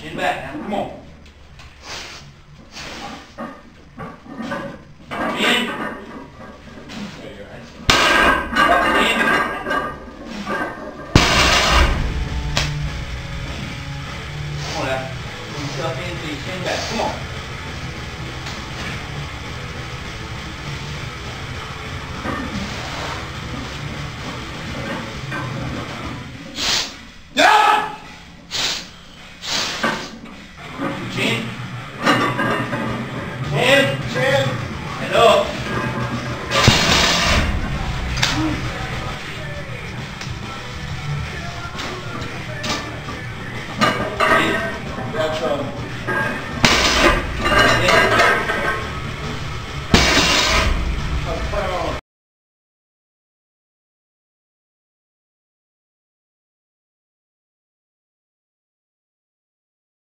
신발 한모 민 Hãy subscribe cho kênh Ghiền Mì Gõ Để không bỏ lỡ những video hấp gente